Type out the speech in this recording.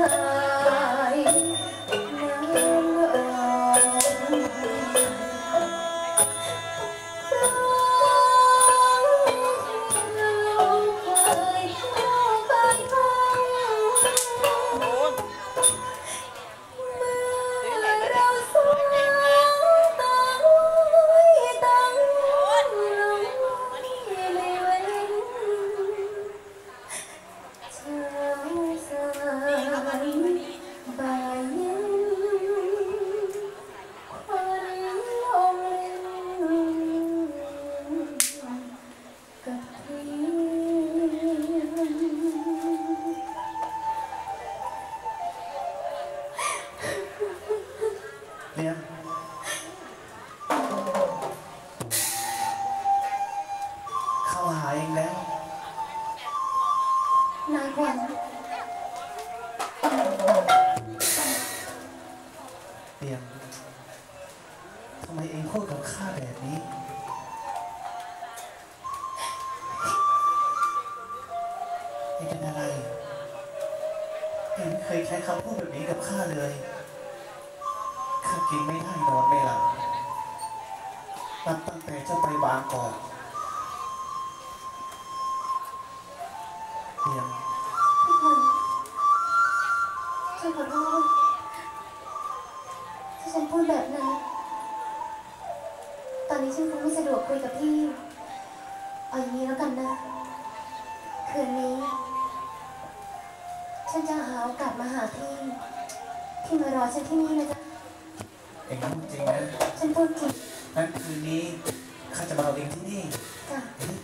う。 เนี่ยเข้าหาเองแล้วนายขวัญเปียงทำไมเองพูดกับข้าแบบนี้ เองเป็นอะไรเองไม่เคยใช้คำพูดแบบนี้กับข้าเลย กินไม่ได้นอนไม่หลับนับตั้งแต่เจ้าไปบางกอกเปียงพี่ขวัญฉันขอโทษที่ฉันพูดแบบนั้น ตอนนี้ฉันคงไม่สะดวกคุยกับพี่เอาอย่างนี้แล้วกันนะ คืนนี้ ฉันจะหาโอกาสมาหาพี่ พี่มารอฉันที่นี่นะจ๊ะ เองพูดจริงนะฉันพูดจริงงั้นคืนนี้ข้าจะมาเอาเองที่นี่จ้ะเดี๋ยวรีบมานะ